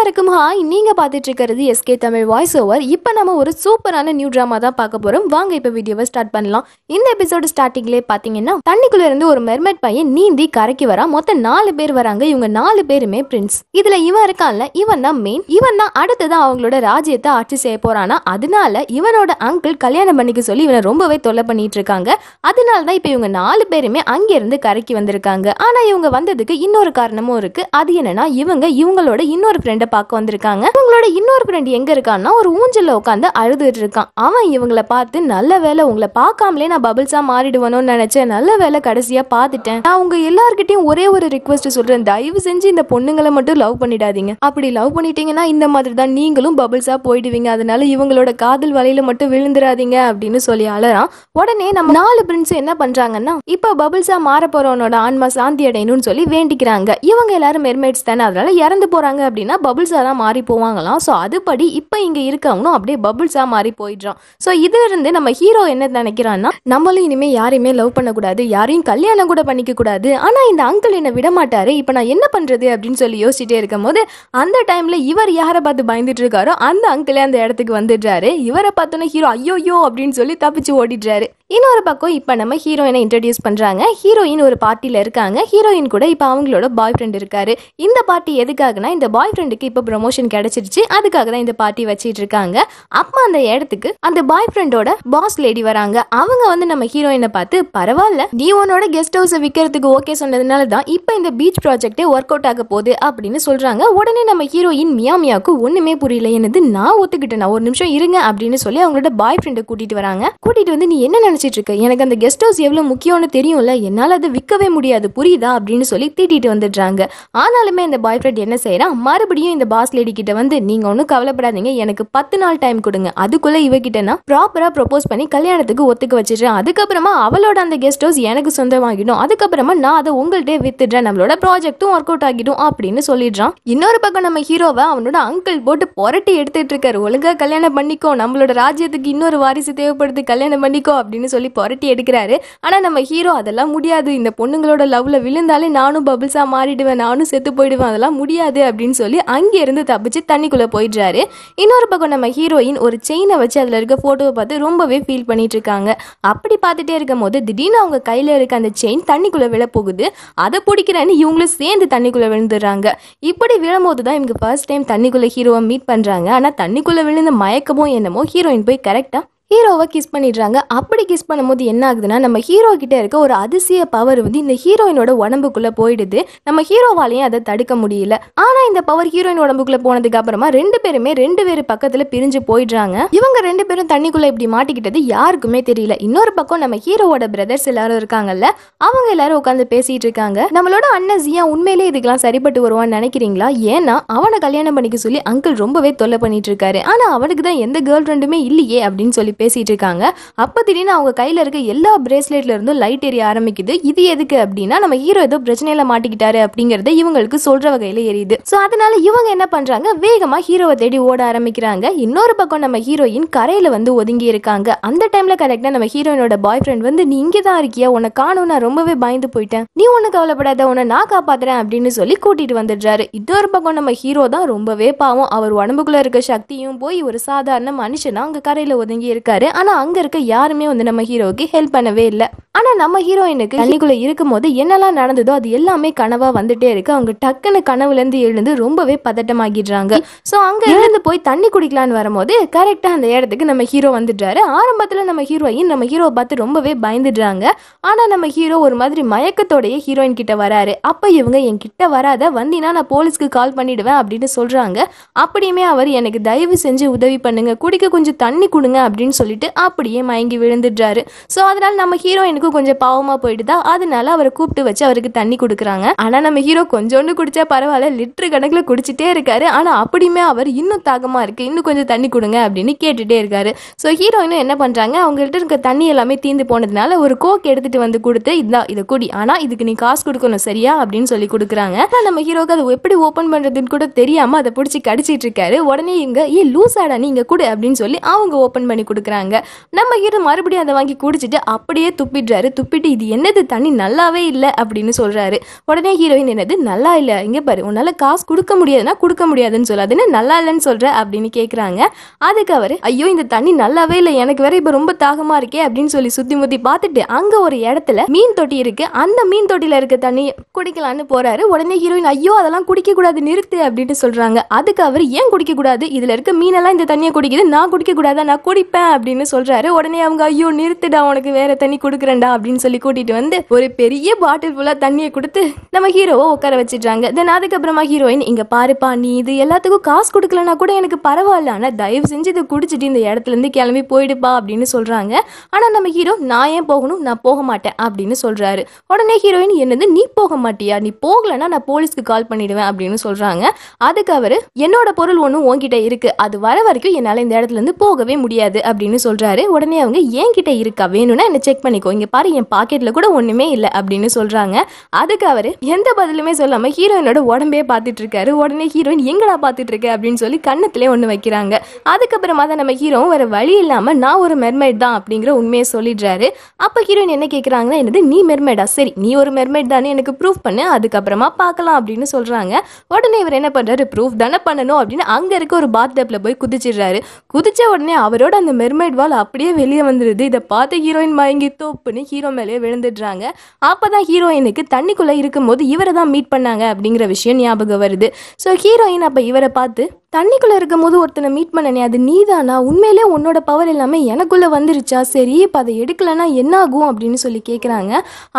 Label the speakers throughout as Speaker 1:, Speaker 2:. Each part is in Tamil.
Speaker 1: எல்லாருக்கும் ஹாய் நீங்க பார்த்துட்டு இருக்கிறது எஸ்கே தமிழ் வாய்ஸ் ஓவர் இப்போ நம்ம ஒரு சூப்பரான நியூ ட்ராமா தான் பார்க்க போறோம். வாங்க இப்போ வீடியோவை ஸ்டார்ட் பண்ணலாம். இந்த எபிசோடு ஸ்டார்டிங்லேயே பார்த்தீங்கன்னா தண்ணிக்குள்ள இருந்து ஒரு மெர்மெட் பையன் நீந்தி கரைக்கு வரா. மொத்தம் நாலு பேர் வராங்க. இவங்க நாலு பேருமே பிரின்ஸ் இதுல இவன் இருக்கான்ல இவன் தான் மெயின் இவன் தான் அடுத்ததான் அவங்களோட ராஜ்யத்தை ஆட்சி செய்ய போறானா? அதனால இவனோட அங்கிள் கல்யாணம் பண்ணிக்க சொல்லி இவனை ரொம்பவே தொல்லை பண்ணிட்டு இருக்காங்க அதனால தான் இப்போ இவங்க நாலு பேருமே அங்கிருந்து கரைக்கு வந்திருக்காங்க. ஆனா இவங்க வந்ததுக்கு இன்னொரு காரணமும் இருக்கு. அது என்னன்னா இவங்க இவங்களோட இன்னொரு ஃப்ரெண்டை பார்க்க வந்திருக்காங்க. இவங்களோட இன்னொரு ஃப்ரெண்ட் எங்க இருக்கான்னா ஒரு ஊஞ்சல்ல உட்காந்து அழுதுட்டு இருக்கான். அவன் இவங்கள பார்த்து நல்ல வேலை உங்களை பார்க்காமலே நான் பபிள்ஸா மாறிடுவனும்னு நினைச்சேன் நல்ல வேலை கடைசியா பார்த்துட்டேன். நான் உங்க எல்லார்கிட்டயும் ஒரே ஒரு ரிக்வஸ்ட் சொல்றேன். தயவு செஞ்சு இந்த பொண்ணுங்களை மட்டும் லவ் பண்ணிடாதீங்க. அப்படி லவ் பண்ணிட்டீங்கன்னா இந்த மாதிரி தான் நீங்களும் பபிள்ஸா போயிடுவீங்க. அதனால இவங்களோட காதல் வலையில மட்டும் விழுந்துடாதீங்க அப்படின்னு சொல்லி அழறான். உடனே நம்ம நாலு பிரின்ஸ் என்ன பண்றாங்கன்னா இப்ப பபிள்ஸா மாற போறவனோட ஆன்மா சாந்தி அடையணும்னு சொல்லி வேண்டிக்கிறாங்க. இவங்க எல்லாரும் மெர்மேட்ஸ் தானே அதனால இறந்து போறாங்க. அப்படின்னா பபுள்ஸாக தான் மாறி போவாங்களாம். ஸோ அதுபடி இப்போ இங்க இருக்கவனும் அப்படியே பபுள்ஸாக மாறி போயிடுறான். ஸோ இதுல இருந்து நம்ம ஹீரோ என்ன நினைக்கிறான்னா நம்மளும் இனிமேல் யாரையுமே லவ் பண்ணக்கூடாது யாரையும் கல்யாணம் கூட பண்ணிக்க கூடாது ஆனால் இந்த அங்கிள் என்ன விட மாட்டாரு இப்போ நான் என்ன பண்றது அப்படின்னு சொல்லி யோசிச்சுட்டே இருக்கும் போது அந்த டைம்ல இவர் யாரை பார்த்து பயந்துட்டு இருக்காரோ அந்த அங்கிளே அந்த இடத்துக்கு வந்துடுறாரு. இவரை பார்த்தோன்னே ஹீரோ ஐயோயோ அப்படின்னு சொல்லி தப்பிச்சு ஓடிடுறாரு. இன்னொரு பக்கம் இப்போ நம்ம ஹீரோயினை இன்ட்ரடியூஸ் பண்றாங்க. ஹீரோயின் ஒரு பார்ட்டியில இருக்காங்க. ஹீரோயின் கூட இப்போ அவங்களோட பாய் ஃப்ரெண்ட் இருக்காரு. இந்த பார்ட்டி எதுக்காகனா இந்த பாய் ஃப்ரெண்டுக்கு இப்போ ப்ரமோஷன் கிடைச்சிருச்சு. அதுக்காக தான் இந்த பார்ட்டி வச்சிட்டு இருக்காங்க. அப்போ அந்த இடத்துக்கு அந்த பாய் ஃப்ரெண்டோட பாஸ் லேடி வராங்க. அவங்க வந்து நம்ம ஹீரோயினை பார்த்து பரவாயில்ல நீ உன்னோட கெஸ்ட் ஹவுஸை விற்கிறதுக்கு ஓகே சொன்னதுனால தான் இப்போ இந்த பீச் ப்ராஜெக்டே ஒர்க் அவுட் ஆக போகுது அப்படின்னு சொல்றாங்க. உடனே நம்ம ஹீரோயின் மியா மியாவுக்கு ஒண்ணுமே புரியல என்னது? நான் ஒத்துக்கிட்டேன்? நான் ஒரு நிமிஷம் இருங்க அப்படின்னு சொல்லி அவங்களோட பாய் ஃப்ரெண்டை கூட்டிட்டு வராங்க. கூட்டிட்டு வந்து நீ என்ன நினைச்சிட்டு இருக்க? எனக்கு அந்த கெஸ்ட் ஹவுஸ் எவ்வளவு முக்கியம்னு தெரியும்ல. என்னால அதை விற்கவே முடியாது. புரியுதா? அப்படின்னு சொல்லி திட்டிட்டு வந்துடுறாங்க. ஆனாலுமே இந்த பாய் ஃப்ரெண்ட் என்ன செய்யறான்? மறுபடியும் இந்த பாஸ் லேடி கிட்ட வந்து நீங்க ஒன்றும் கவலைப்படாதீங்க. எனக்கு பத்து நாள் டைம் கொடுங்க. அதுக்குள்ள இவகிட்ட நான் ப்ராப்பரா ப்ரொபோஸ் பண்ணி கல்யாணத்துக்கு ஒத்துக்க வச்சிடுறேன். அதுக்கப்புறமா அவளோட அந்த கெஸ்ட் ஹவுஸ் எனக்கு சொந்தமாகிடும். அதுக்கப்புறமா நான் அதை உங்கள்கிட்ட வித்துடுறேன். நம்மளோட ப்ராஜெக்ட்டும் ஒர்க் அவுட் ஆகிடும் அப்படின்னு சொல்லிடுறான். இன்னொரு பக்கம் நம்ம ஹீரோவை அவனோட அங்கிள் போட்டு புரட்டி எடுத்துட்டு இருக்காரு. ஒழுங்கா கல்யாணம் பண்ணிக்கோ. நம்மளோட ராஜ்யத்துக்கு இன்னொரு வாரிசு தேவைப்படுது. கல்யாணம் பண்ணிக்கோ அப்படின்னு சொல்லி புரட்டி எடுக்கிறாரு. ஆனா நம்ம ஹீரோ அதெல்லாம் முடியாது. இந்த பொண்ணுங்களோட லவ்ல விழுந்தாலே நானும் பபிள்ஸா மாறிடுவேன். நானும் செத்து போயிடுவேன். அதெல்லாம் முடியாது அப்படின்னு சொல்லி அங்கே இருந்து தப்பிச்சு தண்ணிக்குள்ளே போயிடுறாரு. இன்னொரு பக்கம் நம்ம ஹீரோயின் ஒரு செயினை வச்சு அதில் இருக்க ஃபோட்டோவை பார்த்து ரொம்பவே ஃபீல் பண்ணிட்டு இருக்காங்க. அப்படி பார்த்துட்டே இருக்கும் போது திடீர்னு அவங்க கையில் இருக்க அந்த செயின் தண்ணிக்குள்ளே விழ போகுது. அதை பிடிக்கிறேன்னு இவங்களும் சேர்ந்து தண்ணிக்குள்ளே விழுந்துடுறாங்க. இப்படி விழும்போது தான் இவங்க ஃபர்ஸ்ட் டைம் தண்ணிக்குள்ள ஹீரோவை மீட் பண்றாங்க. ஆனால் தண்ணிக்குள்ளே விழுந்த மயக்கமோ என்னமோ ஹீரோயின் போய் கரெக்டாக ஹீரோவை கிஸ் பண்ணிடுறாங்க. அப்படி கிஸ் பண்ணும்போது என்ன ஆகுதுன்னா நம்ம ஹீரோ கிட்ட இருக்க ஒரு அதிசய பவர் வந்து இந்த ஹீரோயினோட உடம்புக்குள்ள போயிடுது. நம்ம ஹீரோவாலையும் அதை தடுக்க முடியல. ஆனா இந்த பவர் ஹீரோயின் உடம்புக்குள்ள போனதுக்கு அப்புறமா ரெண்டு பேருமே ரெண்டு பேரு பக்கத்துல பிரிஞ்சு போயிடுறாங்க. இவங்க ரெண்டு பேரும் தண்ணிக்குள்ள இப்படி மாட்டிக்கிட்டது யாருக்குமே தெரியல. இன்னொரு பக்கம் நம்ம ஹீரோவோட பிரதர்ஸ் எல்லாரும் இருக்காங்கல்ல அவங்க எல்லாரும் உட்காந்து பேசிட்டு இருக்காங்க. நம்மளோட அண்ணன் ஜியா உண்மையிலே இதுக்கெல்லாம் சரிப்பட்டு வருவான்னு நினைக்கிறீங்களா? ஏன்னா அவனை கல்யாணம் பண்ணிக்க சொல்லி அங்கிள் ரொம்பவே தொல்லை பண்ணிட்டு இருக்காரு. ஆனா அவனுக்கு தான் எந்த கேர்ள் ஃப்ரெண்டுமே இல்லையே அப்படின்னு சொல்லி பேசிட்டு இருக்காங்க அப்போ திடீர்னு அவங்க கையில இருக்க எல்லா பிரேஸ்லெட்ல இருந்தும் லைட் எரிய ஆரம்பிக்குது. இது எதுக்கு அப்படின்னா நம்ம ஹீரோ ஏதோ பிரச்சனையில மாட்டிக்கிட்டாரு அப்படிங்கறத இவங்களுக்கு சொல்ற வகையில எரியுது. ஸோ அதனால இவங்க என்ன பண்றாங்க? வேகமா ஹீரோவை தேடி ஓட ஆரம்பிக்கிறாங்க. இன்னொரு பக்கம் நம்ம ஹீரோயின் கரையில வந்து ஒதுங்கி இருக்காங்க. அந்த டைம்ல கரெக்டா நம்ம ஹீரோயினோட பாய் ஃப்ரெண்ட் வந்து நீ இங்கே தான் இருக்கியா? உன்னை காணும் நான் ரொம்பவே பயந்து போயிட்டேன். நீ ஒண்ணு கவலைப்படாத உன்னை நான் காப்பாத்துறேன் அப்படின்னு சொல்லி கூட்டிட்டு வந்துடுறாரு. இன்னொரு பக்கம் நம்ம ஹீரோ தான் ரொம்பவே பாவம். அவர் உடம்புக்குள்ள இருக்க சக்தியும் போய் ஒரு சாதாரண மனுஷனா அங்க கரையில ஒதுங்கி இருக்காரு. ஆனா அங்க இருக்க யாருமே வந்து நம்ம ஹீரோவுக்கு ஹெல்ப் பண்ணவே இல்லை. ஆனா நம்ம ஹீரோயினுக்கு தண்ணிக்குள்ள இருக்கும்போது என்னெல்லாம் நடந்ததோ அது எல்லாமே கனவா வந்துட்டே இருக்கு. அவங்க டக்குன்னு கனவுல இருந்து எழுந்து ரொம்பவே பதட்டமாகிடுறாங்க. சோ அங்க எழுந்து போய் தண்ணி குடிக்கலான்னு வரும்போது கரெக்டா அந்த இடத்துக்கு நம்ம ஹீரோ வந்துடுறாரு. ஆரம்பத்துல நம்ம ஹீரோயின் நம்ம ஹீரோவை பார்த்து ரொம்பவே பயந்துடுறாங்க. ஆனா நம்ம ஹீரோ ஒரு மாதிரி மயக்கத்தோடைய ஹீரோயின் கிட்ட வராரு. அப்ப இவங்க என் கிட்ட வராத வந்தினா நான் போலீஸ்க்கு கால் பண்ணிடுவேன் அப்படின்னு சொல்றாங்க. அப்படியுமே அவர் எனக்கு தயவு செஞ்சு உதவி பண்ணுங்க. குடிக்க கொஞ்சம் தண்ணி கொடுங்க அப்படின்னு சொல்லிட்டு அப்படியே மயங்கி விழுந்துடுறாரு. ஸோ அதனால நம்ம ஹீரோயினுக்கு கொஞ்சம் பாவமா போயிடுதா? அதனால அவரை கூப்பிட்டு வச்சு அவருக்கு தண்ணி கொடுக்குறாங்க. ஆனா நம்ம ஹீரோ கொஞ்சோண்டு குடிச்சா பரவாயில்ல லிட்டர் கணக்குல குடிச்சிட்டே இருக்காரு. ஆனா அப்படியுமே அவர் இன்னும் தாகமா இருக்கு. இன்னும் கொஞ்சம் தண்ணி கொடுங்க அப்படின்னு கேட்டுட்டே இருக்காரு. ஸோ ஹீரோயினும் என்ன பண்றாங்க? அவங்கள்ட்ட இருக்க தண்ணி எல்லாமே தீந்து போனதுனால ஒரு கோக் எடுத்துட்டு வந்து கொடுத்து இதா இதை குடி. ஆனா இதுக்கு நீ காசு கொடுக்கணும் சரியா? அப்படின்னு சொல்லி கொடுக்குறாங்க. ஆனால் நம்ம ஹீரோக்கு அதை எப்படி ஓப்பன் பண்றதுன்னு கூட தெரியாம அதை பிடிச்சி கடிச்சிட்டு இருக்காரு. உடனே இங்க ஏ லூசாடா நீங்க கொடு அப்படின்னு சொல்லி அவங்க ஓப்பன் பண்ணி கொடுக்குறாங்க. பார்க்குறாங்க நம்ம ஹீரோ மறுபடியும் அதை வாங்கி குடிச்சிட்டு அப்படியே துப்பிடுறாரு. துப்பிட்டு இது என்னது தண்ணி? நல்லாவே இல்லை அப்படின்னு சொல்றாரு. உடனே ஹீரோயின் என்னது? நல்லா இல்லை. இங்கே பாரு உன்னால் காசு கொடுக்க முடியாதுன்னா கொடுக்க முடியாதுன்னு சொல்லாதுன்னு நல்லா இல்லைன்னு சொல்ற? அப்படின்னு கேட்குறாங்க அதுக்கு அவர் ஐயோ இந்த தண்ணி நல்லாவே இல்லை. எனக்கு வேற இப்போ ரொம்ப தாகமா இருக்கே அப்படின்னு சொல்லி சுற்றி முத்தி பார்த்துட்டு அங்கே ஒரு இடத்துல மீன் தொட்டி இருக்கு. அந்த மீன் தொட்டியில் இருக்க தண்ணி குடிக்கலான்னு போறாரு. உடனே ஹீரோயின் ஐயோ அதெல்லாம் குடிக்க கூடாது நிறுத்து அப்படின்னு சொல்றாங்க. அதுக்கு அவர் ஏன் குடிக்க கூடாது? இதுல இருக்க மீனெல்லாம் இந்த தண்ணியை குடிக்குது. நான் குடிக்க கூடாதா? நான் குடிப்பேன். அப்படின்னு சொல்றாரு. உடனே அவங்க ஐயோ நிறுத்துடா உனக்கு வேற தண்ணி கொடுக்குறேன்டா அப்படின்னு சொல்லி கூட்டிட்டு வந்து ஒரு பெரிய பாட்டில் ஃபுல்லா தண்ணியை கொடுத்து நம்ம ஹீரோவை உட்கார வச்சிடுறாங்க. தென் அதுக்கப்புறமா ஹீரோயின் இங்க பாருப்பா நீ இது எல்லாத்துக்கும் காசு கொடுக்கலனா கூட எனக்கு பரவாயில்ல. ஆனா தயவு செஞ்சு இதை குடிச்சிட்டு இந்த இடத்துல இருந்து கிளம்பி போயிடுப்பா அப்படின்னு சொல்றாங்க. ஆனா நம்ம ஹீரோ நான் ஏன் போகணும்? நான் போக மாட்டேன் அப்படின்னு சொல்றாரு. உடனே ஹீரோயின் என்னது நீ போக மாட்டியா? நீ போகலன்னா நான் போலீஸ்க்கு கால் பண்ணிடுவேன் அப்படின்னு சொல்றாங்க. அதுக்கு அவரு என்னோட பொருள் ஒன்றும் உன்கிட்ட இருக்கு. அது வர வரைக்கும் என்னால இந்த இடத்துல இருந்து போகவே முடியாது அப்படின்னு அப்படின்னு சொல்கிறாரு உடனே அவங்க என்கிட்ட இருக்கா? வேணும்னா என்ன செக் பண்ணிக்கோ. இங்கே பாரு என் பாக்கெட்ல கூட ஒன்றுமே இல்லை. அப்படின்னு சொல்றாங்க. அதுக்கு அவர் எந்த பதிலுமே சொல்லாமல் ஹீரோயினோட உடம்பே பார்த்துட்டு இருக்காரு. உடனே ஹீரோயின் எங்கடா பார்த்துட்டு இருக்க? அப்படின்னு சொல்லி கண்ணத்திலே ஒன்று வைக்கிறாங்க. அதுக்கப்புறமா தான் நம்ம ஹீரோவும் வேற வழி இல்லாமல் நான் ஒரு மெர்மைட் தான் அப்படிங்கிற உண்மையை சொல்லிடுறாரு. அப்போ ஹீரோயின் என்ன கேட்குறாங்கன்னா என்னது நீ மெர்மைடா சரி நீ ஒரு மெர்மைட் தானே எனக்கு ப்ரூஃப் பண்ணு. அதுக்கப்புறமா பார்க்கலாம் அப்படின்னு சொல்றாங்க. உடனே இவர் என்ன பண்ணுறாரு ப்ரூஃப் தானே பண்ணணும் அப்படின்னு அங்கே இருக்க ஒரு பாத் டப்ல போய் குதிச்சிடுறாரு. குதிச்ச உடனே அவரோட அந்த மெர்மைட் வால் அப்படியே வெளியே வந்துடுது இதை பார்த்து ஹீரோயின் மயங்கி தோப்புன்னு ஹீரோ மேலேயே விழுந்துடுறாங்க. அப்போ தான் ஹீரோயினுக்கு தண்ணிக்குள்ளே இருக்கும்போது இவரை தான் மீட் பண்ணாங்க அப்படிங்கிற விஷயம் ஞாபகம் வருது. ஸோ ஹீரோயின் அப்போ இவரை பார்த்து தண்ணிக்குள்ளே இருக்கும் போது ஒருத்தனை மீட் பண்ணனே அது நீதானா? உண்மையிலே உன்னோட பவர் எல்லாமே எனக்குள்ளே வந்துருச்சா? சரி இப்போ அதை எடுக்கலைன்னா என்ன ஆகும் அப்படின்னு சொல்லி கேட்குறாங்க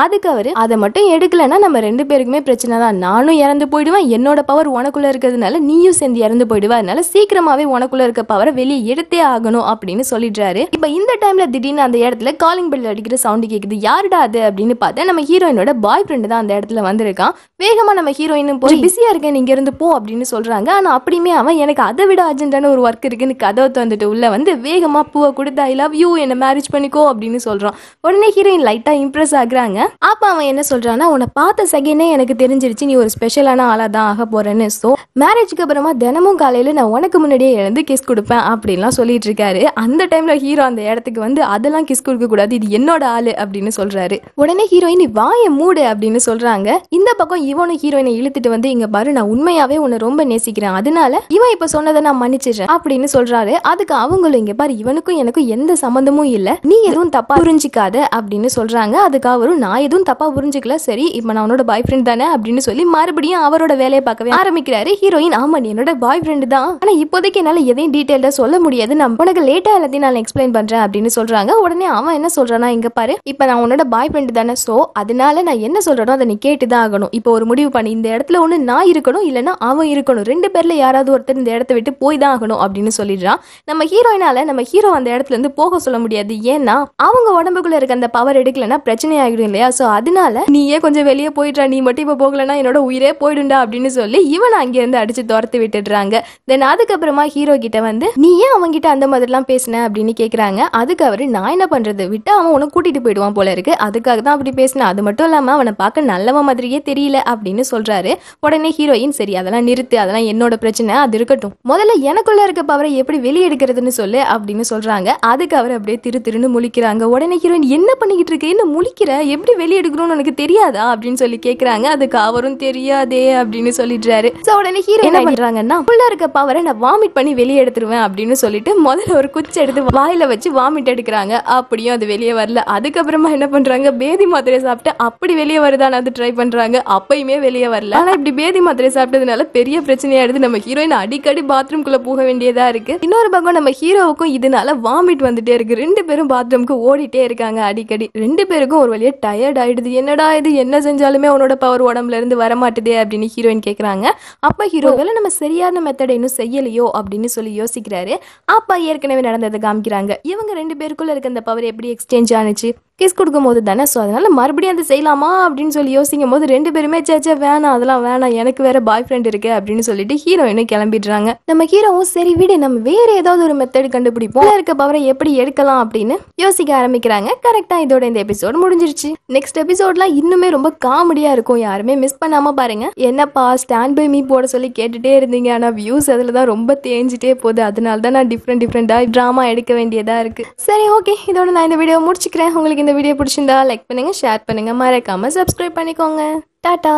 Speaker 1: அதுக்கு அவர் அதை மட்டும் எடுக்கலைன்னா நம்ம ரெண்டு பேருக்குமே பிரச்சனை தான். நானும் இறந்து போயிடுவேன். என்னோட பவர் உனக்குள்ளே இருக்கிறதுனால நீயும் சேர்ந்து இறந்து போயிடுவ. அதனால சீக்கிரமாகவே உனக்குள்ளே இருக்க பவரை வெளியே எடுத்தே ஆகணும். அப்படின்னு சொல்லிடுறாரு இப்போ இந்த டைம்ல திடீர்னு அந்த இடத்துல காலிங் பெல் அடிக்கிற சவுண்டு கேட்குது யாருடா அது அப்படின்னு பார்த்தா நம்ம ஹீரோயினோட பாய் ஃப்ரெண்டு தான் அந்த இடத்துல வந்திருக்கான். வேகமா நம்ம ஹீரோயினும் போய் பிஸியா இருக்கேன் இங்க இருந்து போ அப்படின்னு சொல்றாங்க. ஆனா அப்படியுமே அவன் எனக்கு அதை விட அர்ஜென்ட்டான ஒரு ஒர்க் இருக்குன்னு கதவை தந்துட்டு உள்ள வந்து வேகமா பூவை கொடுத்து ஐ லவ் யூ என்ன மேரேஜ் பண்ணிக்கோ அப்படின்னு சொல்றான். உடனே ஹீரோயின் லைட்டா இம்ப்ரெஸ் ஆகுறாங்க. அப்ப அவன் என்ன சொல்றான்னா உன்னை பார்த்த செகண்டே எனக்கு தெரிஞ்சிருச்சு நீ ஒரு ஸ்பெஷலான ஆளா தான் ஆக போறேன்னு. ஸோ மேரேஜ்க்கு அப்புறமா தினமும் காலையில நான் உனக்கு முன்னாடியே எழுந்து கிஸ் கொடுப்பேன் அப்படின்லாம் சொல்லிட்டு இருக்காரு. அந்த டைம்ல ஹீரோ அந்த இடத்துக்கு வந்து அதெல்லாம் கிஸ் கொடுக்க கூடாது இது என்னோட ஆளு அப்படின்னு சொல்றாரு. உடனே ஹீரோயின் வாய மூடு அப்படின்னு சொல்றாங்க. இந்த பக்கம் இவனும் ஹீரோயினை இழுத்துட்டு வந்து இங்க பாரு நான் உண்மையாவே உன்னை ரொம்ப நேசிக்கிறேன். அதனால இவன் இப்ப சொன்னதை நான் மன்னிச்சிடுறேன் அப்படின்னு சொல்றாரு. அதுக்கு அவங்களும் இங்க பாரு இவனுக்கும் எனக்கும் எந்த சம்மந்தமும் இல்ல. நீ எதுவும் தப்பா புரிஞ்சிக்காத அப்படின்னு சொல்றாங்க. அதுக்கு அவரும் நான் எதுவும் தப்பா புரிஞ்சுக்கல. சரி இப்ப நான் உன்னோட பாய் ஃப்ரெண்ட் தானே அப்படின்னு சொல்லி மறுபடியும் அவரோட வேலையை பார்க்கவே ஆரம்பிக்கிறாரு. ஹீரோயின் ஆமா என்னோட பாய் ஃப்ரெண்டு தான். ஆனா இப்போதைக்கு என்னால எதையும் டீட்டெயில்டா சொல்ல முடியாது. நான் உனக்கு லேட்டா எல்லாத்தையும் நான் எக்ஸ்பிளைன் பண்றேன் அப்படின்னு சொல்றாங்க. உடனே அவன் என்ன சொல்கிறானா இங்கே பாரு இப்போ நான் உன்னோட பாய் ஃப்ரெண்டு தானே ஸோ அதனால நான் என்ன சொல்றேனோ அதை நீ கேட்டு தான் ஆகணும். இப்போ ஒரு முடிவு பண்ணி. இந்த இடத்துல ஒன்று நான் இருக்கணும் இல்லைன்னா அவன் இருக்கணும். ரெண்டு பேர்ல யாராவது ஒருத்தர் இந்த இடத்த விட்டு போய் தான் ஆகணும் அப்படின்னு சொல்லிடுறான். நம்ம ஹீரோயினால நம்ம ஹீரோ அந்த இடத்துல இருந்து போக சொல்ல முடியாது. ஏன்னா அவங்க உடம்புக்குள்ள இருக்க அந்த பவர் எடுக்கலைன்னா பிரச்சனை ஆகிடும் இல்லையா? ஸோ அதனால நீயே கொஞ்சம் வெளியே போயிடுறா. நீ மட்டும் இப்போ போகலன்னா என்னோட உயிரே போயிடுண்டா அப்படின்னு சொல்லி இவன் அங்கேருந்து அடிச்சு துரத்து விட்டுடுறாங்க. தென் அதுக்கப்புறமா ஹீரோ கிட்ட வந்து நீ ஏன் அவன்கிட்ட அந்த மாதிரிலாம் பேசின? அப்படின்னு கேக்குறாங்க. அதுக்கு அவரு நான் என்ன பண்றது? விட்டு அவன் உனக்கு கூட்டிட்டு போயிடுவான் போல இருக்கு. அதுக்காக தான் அப்படி பேசினேன் அது மட்டும் இல்லாம அவனை பார்க்க நல்லவன் மாதிரியே தெரியல அப்படின்னு சொல்றாரு. உடனே ஹீரோயின் சரி அதெல்லாம் நிறுத்து. அதெல்லாம் என்னோட பிரச்சனை. அது இருக்கட்டும். முதல்ல எனக்குள்ள இருக்க பவரை எப்படி வெளியே எடுக்கிறதுன்னு சொல்லு அப்படின்னு சொல்றாங்க. அதுக்கு அவர் அப்படியே திரு திருன்னு முழிக்கிறாங்க. உடனே ஹீரோயின் என்ன பண்ணிக்கிட்டு இருக்க? என்ன முழிக்கிற? எப்படி வெளியே எடுக்கணும்னு உனக்கு தெரியாதா? அப்படின்னு சொல்லி கேக்குறாங்க. அதுக்கு அவரும் தெரியாதே அப்படின்னு சொல்லிடுறாரு. சோ உடனே ஹீரோ என்ன பண்றாங்கன்னா உள்ள இருக்க பவரை நான் வாமிட் பண்ணி வெளியே எடுத்துருவேன் அப்படின்னு சொல்லிட்டு முதல்ல ஒரு குச்சி எடுத்து வாயில வச்சு வாமிட் எடுக்கிறாங்க. அப்படியும் அது வெளியே வரல. அதுக்கப்புறமா என்ன பண்றாங்க? பேதி மாத்திரை சாப்பிட்டு அப்படி வெளியே வருதான்னு அது ட்ரை பண்றாங்க. அப்பயுமே வெளியே வரல. ஆனா இப்படி பேதி மாத்திரை சாப்பிட்டதுனால பெரிய பிரச்சனையாயிடுது. நம்ம ஹீரோயின் அடிக்கடி பாத்ரூம்குள்ள போக வேண்டியதா இருக்கு. இன்னொரு பக்கம் நம்ம ஹீரோவுக்கும் இதனால வாமிட் வந்துட்டே இருக்கு. ரெண்டு பேரும் பாத்ரூம்க்கு ஓடிட்டே இருக்காங்க அடிக்கடி. ரெண்டு பேருக்கும் ஒரு வழியா டயர்ட் ஆயிடுது. என்னடா இது? என்ன செஞ்சாலுமே உன்னோட பவர் உடம்புல இருந்து வர மாட்டுதே அப்படின்னு ஹீரோயின் கேக்குறாங்க. அப்ப ஹீரோ நம்ம சரியான மெத்தட் இன்னும் செய்யலையோ? அப்படின்னு சொல்லி யோசிக்கிறாரு. அப்பா ஏற்கனவே நடந்தது காமிக்கிறாங்க. இவங்க ரெண்டு பேருக்குள்ள இருக்க அந்த பவர் எப்படி எக்ஸ்சேஞ்ச் ஆனுச்சு? கிஸ் கொடுக்கும்போது தானே? ஸோ அதனால் மறுபடியும் அதை செய்யலாமா அப்படின்னு சொல்லி யோசிக்கும் போது ரெண்டு பேருமே சேச்சா வேணாம் அதெல்லாம் வேணாம் எனக்கு வேற பாய் ஃப்ரெண்ட் இருக்கு அப்படின்னு சொல்லிட்டு ஹீரோயினும் கிளம்பிடுறாங்க. நம்ம ஹீரோவும் சரி விடு நம்ம வேற ஏதாவது ஒரு மெத்தட் கண்டுபிடிப்போம். இருக்க பவரை எப்படி எடுக்கலாம்? அப்படின்னு யோசிக்க ஆரம்பிக்கிறாங்க. கரெக்டா இதோட இந்த எபிசோட் முடிஞ்சிருச்சு. நெக்ஸ்ட் எபிசோட்லாம் இன்னுமே ரொம்ப காமெடியா இருக்கும். யாருமே மிஸ் பண்ணாம பாருங்க. என்னப்பா ஸ்டாண்ட் பை மீ போட சொல்லி கேட்டுட்டே இருந்தீங்க. ஆனா வியூஸ் அதுல தான் ரொம்ப தேஞ்சிட்டே போகுது. அதனால தான் நான் டிஃப்ரெண்ட் டிஃப்ரெண்டா ட்ராமா எடுக்க வேண்டியதா இருக்கு. சரி ஓகே இதோட நான் இந்த வீடியோ முடிச்சுக்கிறேன். உங்களுக்கு இந்த வீடியோ பிடிச்சிருந்தா லைக் பண்ணுங்கள் ஷேர் பண்ணுங்க. மறக்காமல் சப்ஸ்கிரைப் பண்ணிக்கோங்க. டாட்டா!